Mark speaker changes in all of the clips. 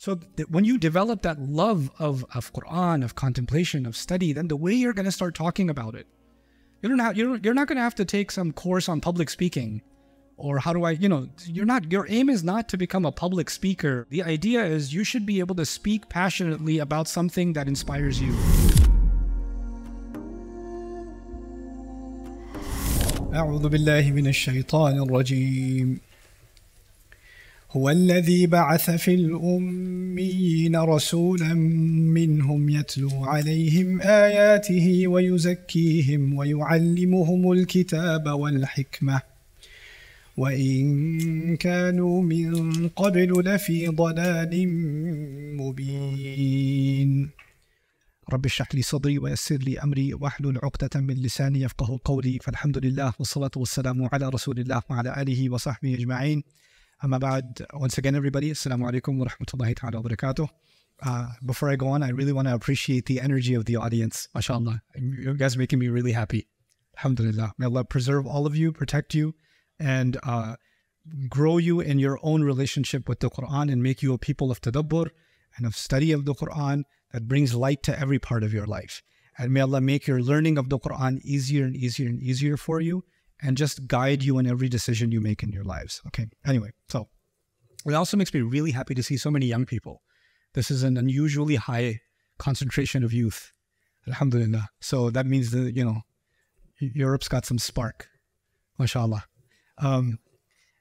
Speaker 1: So when you develop that love of, of Quran, of contemplation, of study, then the way you're going to start talking about it, you don't have, you're, you're not going to have to take some course on public speaking or how do I, you know, you're not, your aim is not to become a public speaker. The idea is you should be able to speak passionately about something that inspires you. أعوذ بالله من الشيطان الرجيم هو الذي بعث في الأميين رسولا منهم يتلو عليهم آياته ويزكيهم ويعلمهم الكتاب والحكمة وإن كانوا من قبل لفي ضلال مبين رب اشرح لي صدري ويسر لي أمري واحلل عقدة من لساني يفقه قولي فالحمد لله والصلاة والسلام على رسول الله وعلى آله وصحبه أجمعين Um, Amma Once again, everybody, assalamu alaikum wa rahmatullahi ta'ala wa barakatuh. Uh, before I go on, I really want to appreciate the energy of the audience. MashaAllah. You guys are making me really happy. Alhamdulillah. May Allah preserve all of you, protect you, and uh, grow you in your own relationship with the Quran and make you a people of tadabbur and of study of the Quran that brings light to every part of your life. And may Allah make your learning of the Quran easier and easier and easier for you and just guide you in every decision you make in your lives. Okay. Anyway, so it also makes me really happy to see so many young people. This is an unusually high concentration of youth. Alhamdulillah. So that means that, you know, Europe's got some spark. MashaAllah. Um,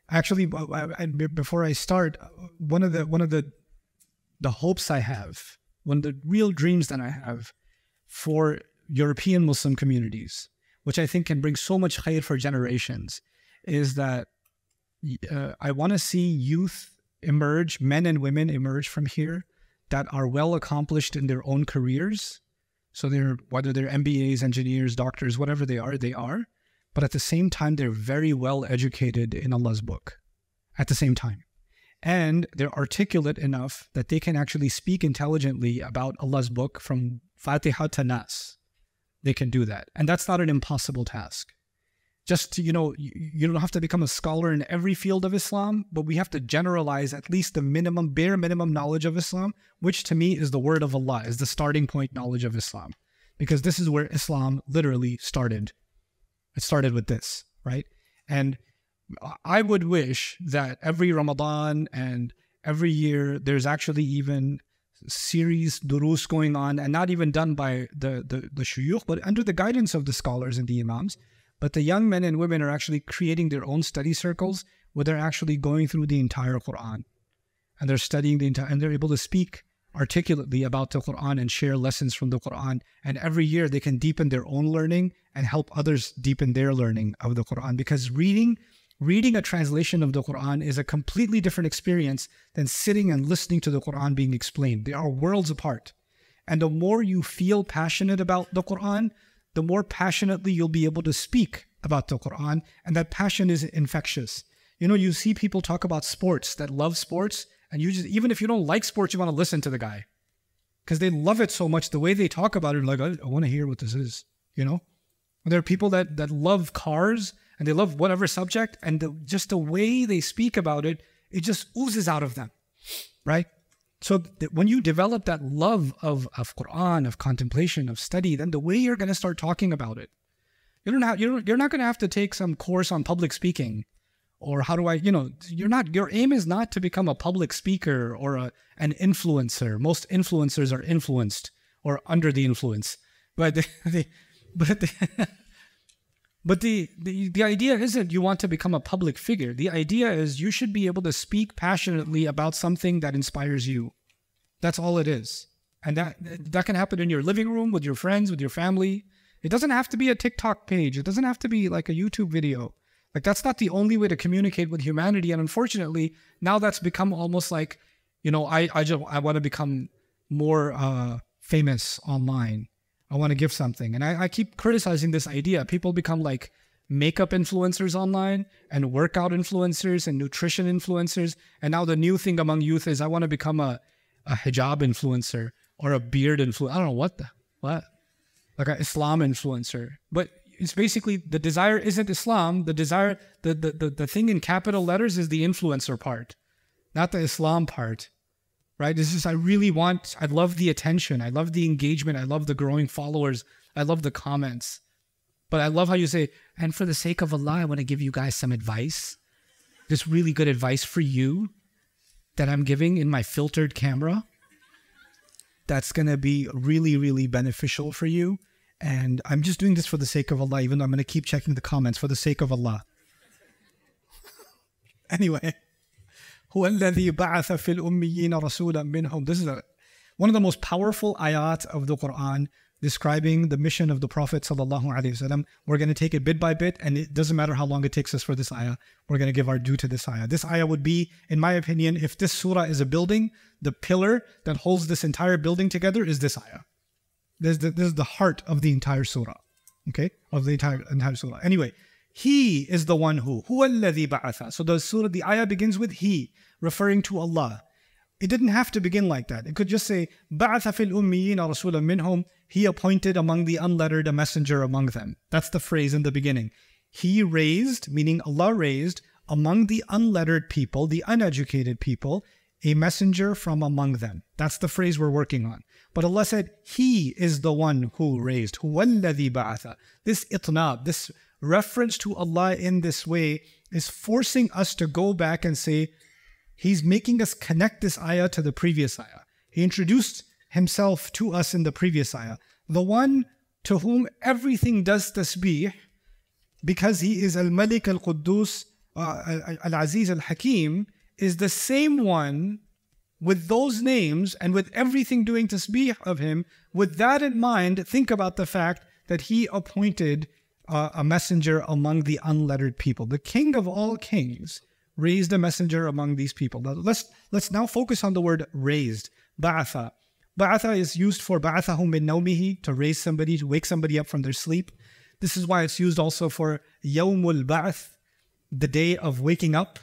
Speaker 1: actually, before I start, uh, one of the, one of the, the hopes I have, one of the real dreams that I have for European Muslim communities which I think can bring so much khair for generations, is that uh, I want to see youth emerge, men and women emerge from here that are well accomplished in their own careers. So they're whether they're MBAs, engineers, doctors, whatever they are, they are. But at the same time, they're very well educated in Allah's book. At the same time. And they're articulate enough that they can actually speak intelligently about Allah's book from Fatiha to Nas they can do that. And that's not an impossible task. Just, you know, you don't have to become a scholar in every field of Islam, but we have to generalize at least the minimum, bare minimum knowledge of Islam, which to me is the word of Allah, is the starting point knowledge of Islam. Because this is where Islam literally started. It started with this, right? And I would wish that every Ramadan and every year there's actually even series durus going on and not even done by the, the, the shuyukh, but under the guidance of the scholars and the imams. But the young men and women are actually creating their own study circles where they're actually going through the entire Quran and they're studying the entire, and they're able to speak articulately about the Quran and share lessons from the Quran. And every year they can deepen their own learning and help others deepen their learning of the Quran because reading reading a translation of the Quran is a completely different experience than sitting and listening to the Quran being explained. They are worlds apart. And the more you feel passionate about the Quran, the more passionately you'll be able to speak about the Quran. And that passion is infectious. You know, you see people talk about sports that love sports, and you just, even if you don't like sports, you want to listen to the guy because they love it so much. The way they talk about it, like, I, I want to hear what this is, you know? There are people that, that love cars and they love whatever subject, and the, just the way they speak about it, it just oozes out of them, right? So when you develop that love of, of Quran, of contemplation, of study, then the way you're going to start talking about it, you don't have, you're, you're not going to have to take some course on public speaking or how do I, you know, you're not, your aim is not to become a public speaker or a, an influencer. Most influencers are influenced or under the influence, but they, but they, But the, the, the idea isn't you want to become a public figure. The idea is you should be able to speak passionately about something that inspires you. That's all it is. And that that can happen in your living room with your friends, with your family. It doesn't have to be a TikTok page. It doesn't have to be like a YouTube video. Like that's not the only way to communicate with humanity. And unfortunately, now that's become almost like, you know, I I just I want to become more uh famous online I want to give something. And I, I keep criticizing this idea. People become like makeup influencers online and workout influencers and nutrition influencers. And now the new thing among youth is I want to become a, a hijab influencer or a beard influencer. I don't know what the, what? Like an Islam influencer. But it's basically the desire isn't Islam. The desire, the, the, the, the thing in capital letters is the influencer part, not the Islam part right? It's just, I really want, I love the attention. I love the engagement. I love the growing followers. I love the comments. But I love how you say, and for the sake of Allah, I want to give you guys some advice. Just really good advice for you that I'm giving in my filtered camera. That's going to be really, really beneficial for you. And I'm just doing this for the sake of Allah, even though I'm going to keep checking the comments for the sake of Allah. anyway. هو الذي بعث في الأميين رسولا منهم This is a, one of the most powerful ayat of the Quran describing the mission of the Prophet sallallahu We're going to take it bit by bit, and it doesn't matter how long it takes us for this ayah. We're going to give our due to this ayah. This ayah would be, in my opinion, if this surah is a building, the pillar that holds this entire building together is this ayah. This, this is the heart of the entire surah. Okay, of the entire entire surah. Anyway, he is the one who. Huwa ba'atha. So the surah, the ayah begins with He, referring to Allah. It didn't have to begin like that. It could just say, Ba'atha fil ummiyin rasulam minhum. He appointed among the unlettered a messenger among them. That's the phrase in the beginning. He raised, meaning Allah raised, among the unlettered people, the uneducated people, a messenger from among them. That's the phrase we're working on. But Allah said, He is the one who raised. This itnab, this reference to Allah in this way is forcing us to go back and say, He's making us connect this ayah to the previous ayah. He introduced Himself to us in the previous ayah. The one to whom everything does tasbih, because He is uh, Al Malik Al Quddus Al Aziz Al Hakim, is the same one with those names and with everything doing tasbih of Him. With that in mind, think about the fact that He appointed uh, a messenger among the unlettered people. The king of all kings raised a messenger among these people. Now, let's, let's now focus on the word raised, ba'atha. Ba'atha is used for ba'athahum min to raise somebody, to wake somebody up from their sleep. This is why it's used also for yawmul ba'ath, the day of waking up,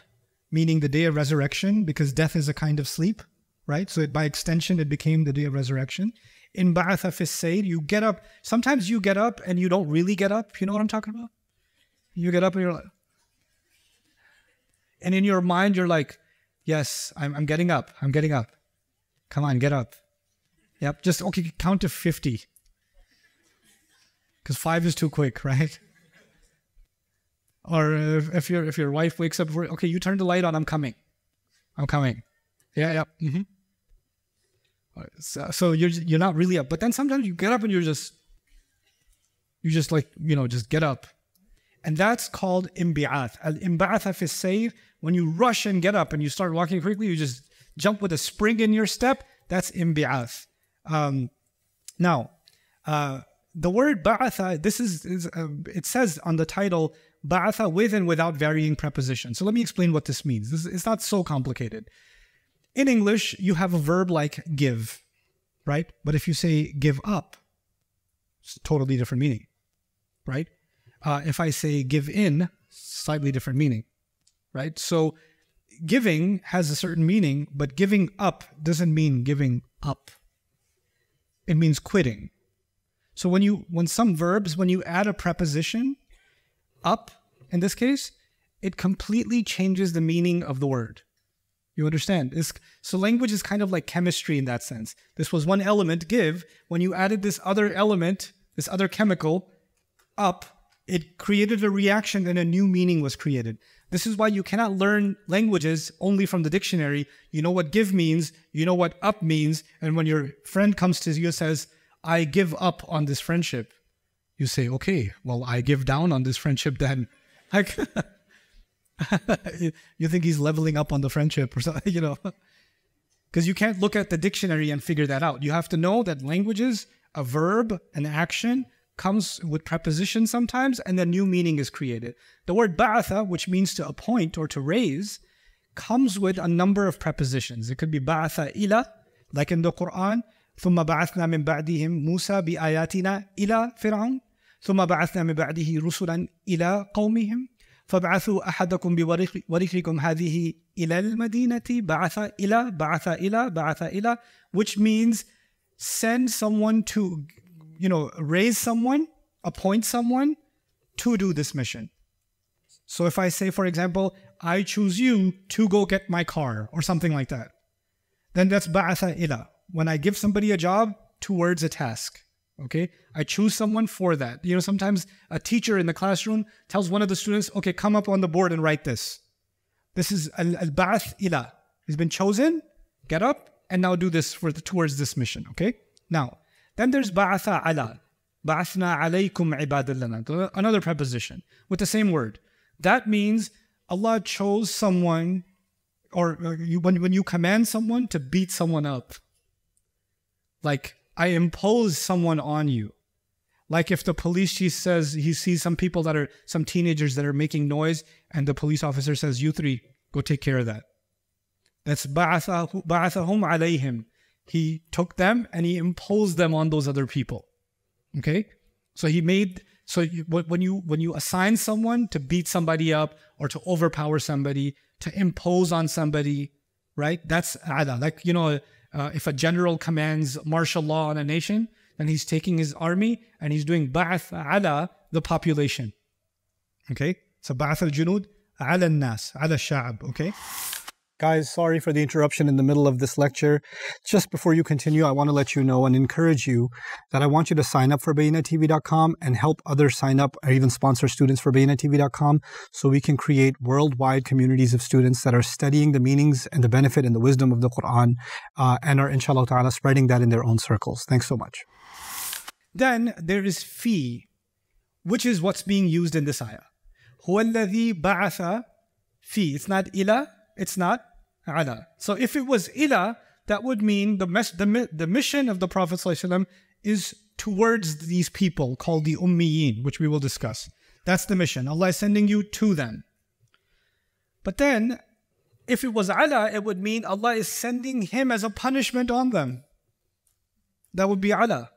Speaker 1: meaning the day of resurrection, because death is a kind of sleep, right? So it, by extension, it became the day of resurrection in ba'atha fis sayr, you get up. Sometimes you get up and you don't really get up. You know what I'm talking about? You get up and you're like, and in your mind, you're like, yes, I'm, I'm getting up. I'm getting up. Come on, get up. Yep, just okay, count to 50. Because five is too quick, right? Or if, if, your if your wife wakes up, okay, you turn the light on. I'm coming, I'm coming. Yeah, yeah. Mm -hmm. So, so you're you're not really up. But then sometimes you get up and you're just you just like you know just get up, and that's called imbi'ath. Al imbi'ath fi When you rush and get up and you start walking quickly, you just jump with a spring in your step. That's imbi'ath. Um, now, uh, the word ba'atha. This is, is uh, it says on the title ba'atha with and without varying preposition. So let me explain what this means. This, it's not so complicated. In English, you have a verb like give, right? But if you say give up, it's totally different meaning, right? Uh, if I say give in, slightly different meaning, right? So giving has a certain meaning, but giving up doesn't mean giving up. It means quitting. So when you when some verbs when you add a preposition up in this case, it completely changes the meaning of the word. You understand? It's, so language is kind of like chemistry in that sense. This was one element, give. When you added this other element, this other chemical, up, it created a reaction and a new meaning was created. This is why you cannot learn languages only from the dictionary. You know what give means, you know what up means, and when your friend comes to you and says, I give up on this friendship, you say, okay, well, I give down on this friendship then. Like, you think he's leveling up on the friendship or something, you know? Because you can't look at the dictionary and figure that out. You have to know that languages, a verb, an action comes with preposition sometimes, and a new meaning is created. The word ba'atha, which means to appoint or to raise, comes with a number of prepositions. It could be ba'atha ila, like in the Quran, ثم بعثنا من بعدهم موسى بآياتنا إلى فرعون ثم بعثنا من بعده رسلا إلى قومهم فابعثوا أحدكم بورقكم هذه إلى المدينة بعث إلى بعث إلى بعث إلى which means send someone to you know raise someone appoint someone to do this mission so if I say for example I choose you to go get my car or something like that then that's بعث إلى when I give somebody a job towards a task okay i choose someone for that you know sometimes a teacher in the classroom tells one of the students okay come up on the board and write this this is al-ba'ath ila he's been chosen get up and now do this for the, towards this mission okay now then there's ba'atha ala ba'athna alaykum ibadallana another preposition with the same word that means allah chose someone or, or uh, you, when, when you command someone to beat someone up like I impose someone on you. Like if the police chief says he sees some people that are some teenagers that are making noise, and the police officer says, "You three, go take care of that." That's ba'athahum alayhim. He took them and he imposed them on those other people. Okay, so he made so when you when you assign someone to beat somebody up or to overpower somebody, to impose on somebody, right? That's ala. Like you know, uh, if a general commands martial law on a nation, then he's taking his army and he's doing ba'ath ala the population. Okay? So ba'ath al-junud ala nas ala sha'ab. Okay? Guys, sorry for the interruption in the middle of this lecture. Just before you continue, I want to let you know and encourage you that I want you to sign up for BayyinahTV.com and help others sign up or even sponsor students for BayyinahTV.com so we can create worldwide communities of students that are studying the meanings and the benefit and the wisdom of the Quran uh, and are, inshallah ta'ala, spreading that in their own circles. Thanks so much. Then there is fee, which is what's being used in this ayah. هو الذي بعث fee. It's not ila it's not ala. So if it was ila, that would mean the, mes- the, the mission of the Prophet ﷺ is towards these people called the Ummiyin, which we will discuss. That's the mission. Allah is sending you to them. But then, if it was ala, it would mean Allah is sending him as a punishment on them. That would be ala.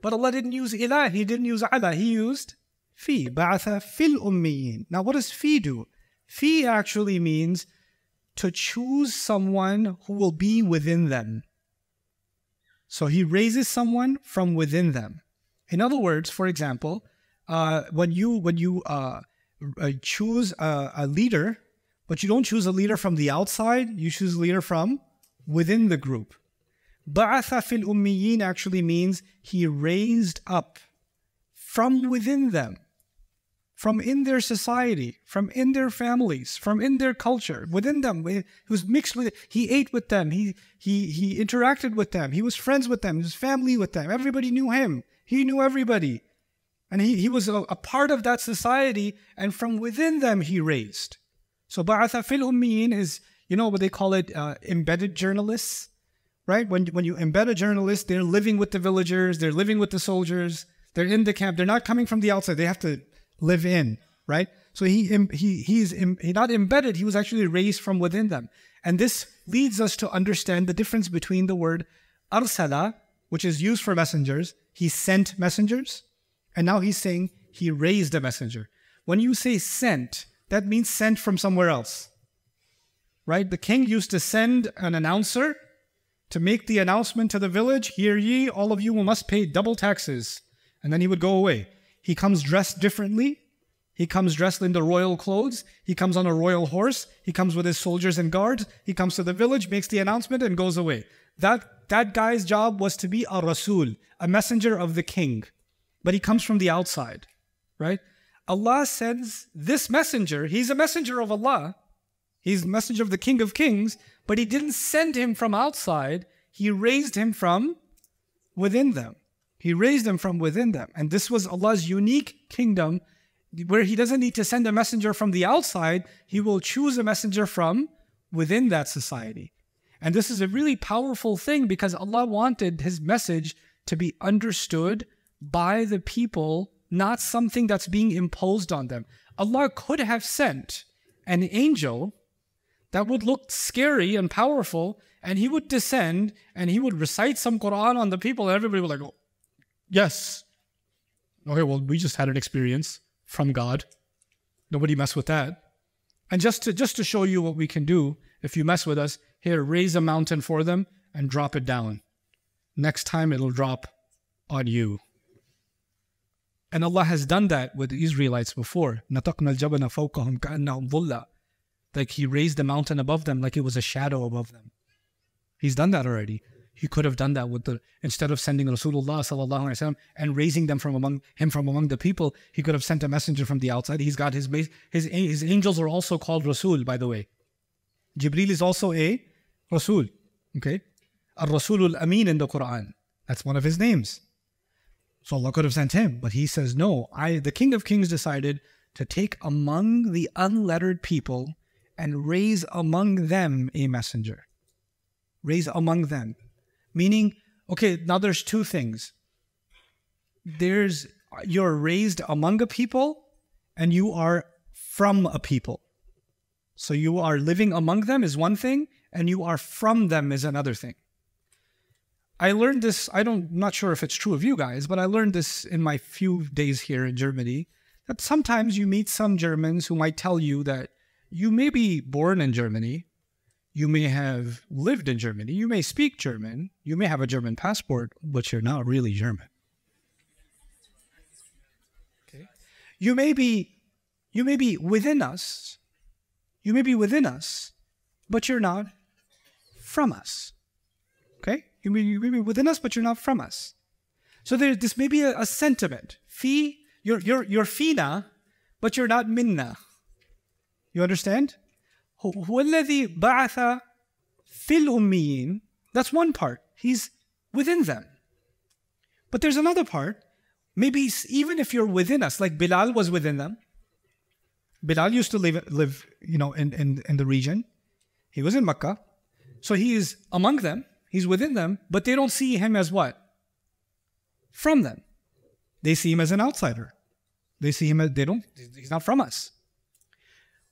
Speaker 1: But Allah didn't use ila, He didn't use ala, He used fi, ba'atha fil ummiyin. Now, what does fi do? Fi actually means to choose someone who will be within them. So he raises someone from within them. In other words, for example, uh, when you when you uh, uh choose a, a leader, but you don't choose a leader from the outside, you choose a leader from within the group. Ba'atha fil ummiyin actually means he raised up from within them from in their society, from in their families, from in their culture, within them. He was mixed with he ate with them, he he he interacted with them, he was friends with them, he was family with them, everybody knew him, he knew everybody. And he, he was a, a part of that society, and from within them he raised. So Ba'atha fil ummiyin is, you know what they call it, uh, embedded journalists, right? When, when you embed a journalist, they're living with the villagers, they're living with the soldiers, they're in the camp, they're not coming from the outside. They have to live in, right? So he he he's he not embedded. He was actually raised from within them, and this leads us to understand the difference between the word arsala, which is used for messengers. He sent messengers, and now he's saying he raised a messenger. When you say sent, that means sent from somewhere else, right? The king used to send an announcer to make the announcement to the village: "Hear ye, all of you must pay double taxes," and then he would go away. He comes dressed differently. He comes dressed in the royal clothes. He comes on a royal horse. He comes with his soldiers and guards. He comes to the village, makes the announcement, and goes away. That, that guy's job was to be a Rasul, a messenger of the king. But he comes from the outside, right? Allah sends this messenger. He's a messenger of Allah. He's messenger of the King of Kings, but he didn't send him from outside. He raised him from within them. He raised them from within them. And this was Allah's unique kingdom where He doesn't need to send a messenger from the outside, He will choose a messenger from within that society. And this is a really powerful thing because Allah wanted His message to be understood by the people, not something that's being imposed on them. Allah could have sent an angel that would look scary and powerful, and he would descend and he would recite some Quran on the people, and everybody would like, Yes. Okay, well, we just had an experience from God. Nobody mess with that. And just to just to show you what we can do, if you mess with us, here, raise a mountain for them and drop it down. Next time it'll drop on you. And Allah has done that with the Israelites before. Like He raised the mountain above them like it was a shadow above them. He's done that already he could have done that with the instead of sending Rasulullah sallallahu alaihi wasallam and raising them from among him from among the people, he could have sent a messenger from the outside. He's got his his his angels are also called Rasul, by the way. Jibril is also a Rasul. Okay, A Rasulul Amin in the Quran. That's one of his names. So Allah could have sent him, but He says no. I, the King of Kings, decided to take among the unlettered people and raise among them a messenger. Raise among them Meaning, okay, now there's two things. There's you're raised among a people and you are from a people. So you are living among them is one thing, and you are from them is another thing. I learned this, I don't I'm not sure if it's true of you guys, but I learned this in my few days here in Germany that sometimes you meet some Germans who might tell you that you may be born in Germany, you may have lived in Germany, you may speak German, you may have a German passport, but you're not really German. Okay. You may be you may be within us, you may be within us, but you're not from us. Okay? You may, you may be within us, but you're not from us. So there, this may be a, a sentiment. Fi, you're, you're, you're Fina, but you're not Minna. You understand? هو الذي بعث في الأميين that's one part he's within them but there's another part maybe even if you're within us like Bilal was within them Bilal used to live live you know in, in, in the region he was in Mecca so he is among them he's within them but they don't see him as what from them they see him as an outsider they see him as they don't he's not from us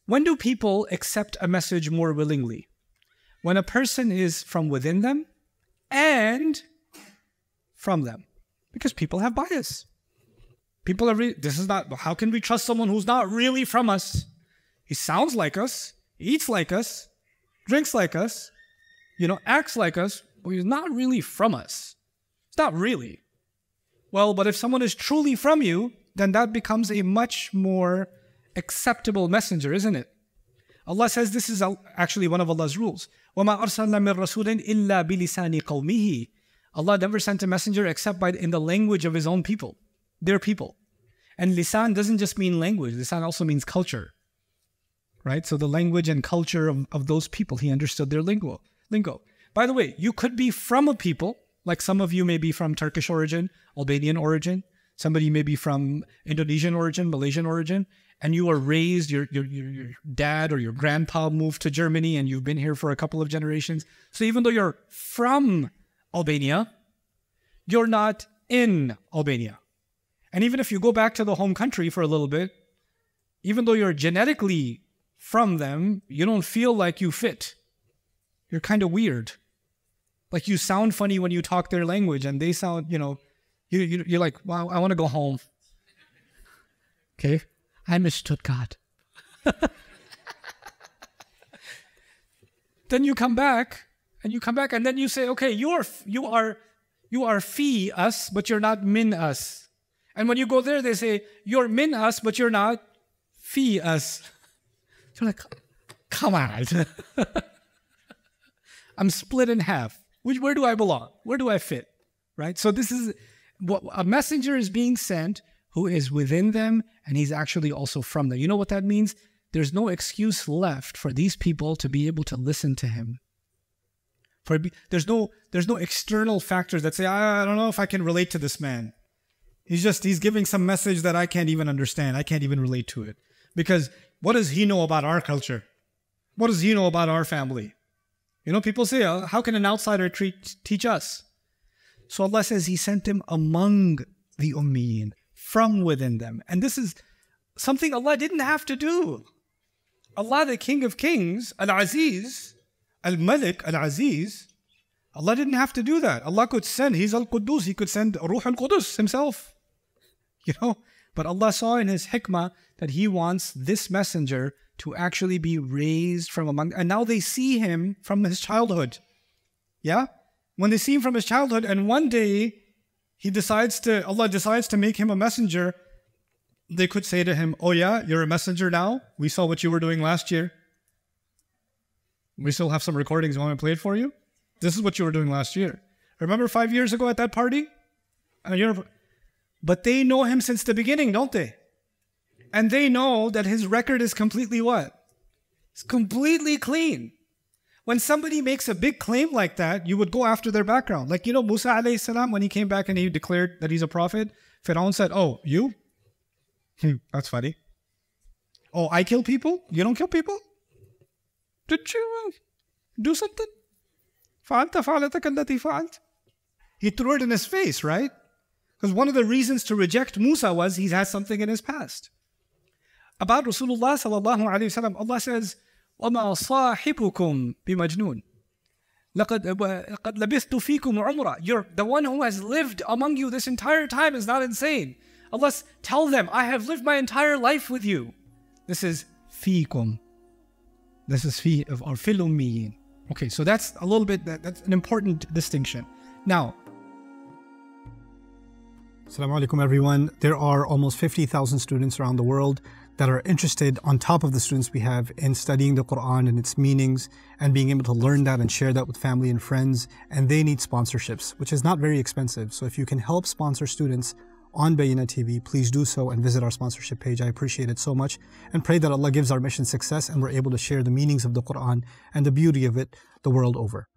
Speaker 1: when do people accept a message more willingly? When a person is from within them and from them, because people have bias. People are, re- this is not, how can we trust someone who's not really from us? He sounds like us, eats like us, drinks like us, you know, acts like us, but he's not really from us. It's not really. Well, but if someone is truly from you, then that becomes a much more acceptable messenger, isn't it? Allah says this is actually one of Allah's rules. Allah never sent a messenger except by in the language of his own people, their people. And lisan doesn't just mean language, lisan also means culture. Right? So the language and culture of, of those people, he understood their lingua lingo. By the way, you could be from a people, like some of you may be from Turkish origin, Albanian origin, somebody may be from Indonesian origin, Malaysian origin, and you were raised your, your your dad or your grandpa moved to Germany and you've been here for a couple of generations. So even though you're from Albania, you're not in Albania. And even if you go back to the home country for a little bit, even though you're genetically from them, you don't feel like you fit. You're kind of weird. Like you sound funny when you talk their language and they sound, you know, you, you, you're like, wow, I want to go home. Okay. I miss Stuttgart. then you come back and you come back and then you say, okay, you're, you are, you are fee us, but you're not min us. And when you go there, they say, you're min us, but you're not fee us. You're like, come on. I'm split in half. Which, where do I belong? Where do I fit? Right? So this is what a messenger is being sent who is within them and he's actually also from them. You know what that means? There's no excuse left for these people to be able to listen to him. For there's no there's no external factors that say ah, I don't know if I can relate to this man. He's just he's giving some message that I can't even understand. I can't even relate to it. Because what does he know about our culture? What does he know about our family? You know, people say, uh, how can an outsider treat, teach us? So Allah says He sent him among the Ummiyin from within them. And this is something Allah didn't have to do. Allah, the King of Kings, Al Aziz, Al Malik, Al Aziz, Allah didn't have to do that. Allah could send, He's Al Quddus, He could send Ruh Al Quddus Himself. You know? But Allah saw in His hikmah that He wants this messenger to actually be raised from among. And now they see Him from His childhood. Yeah? When they see Him from His childhood, and one day he decides to Allah decides to make him a messenger, they could say to him, "Oh yeah, you're a messenger now. We saw what you were doing last year. We still have some recordings. You want me to play it for you? This is what you were doing last year. Remember five years ago at that party? Uh, but they know him since the beginning, don't they? And they know that his record is completely what? It's completely clean when somebody makes a big claim like that, you would go after their background. Like, you know, Musa alayhi salam, when he came back and he declared that he's a prophet, Firaun said, Oh, you? Hmm, that's funny. Oh, I kill people? You don't kill people? Did you uh, do something? فَعَلْتَ فَعْلَتَكَ الَّتِي فَعَلْتَ He threw it in his face, right? Because one of the reasons to reject Musa was he had something in his past. About Rasulullah sallallahu wasallam, Allah says, وما صاحبكم بمجنون لقد لقد لبثت فيكم عمرا you're the one who has lived among you this entire time is not insane unless tell them I have lived my entire life with you this is فيكم this is في or فيلميين okay so that's a little bit that, that's an important distinction now Assalamu alaikum everyone there are almost 50,000 students around the world that are interested on top of the students we have in studying the Quran and its meanings and being able to learn that and share that with family and friends. And they need sponsorships, which is not very expensive. So if you can help sponsor students on Bayyinah TV, please do so and visit our sponsorship page. I appreciate it so much and pray that Allah gives our mission success and we're able to share the meanings of the Quran and the beauty of it the world over.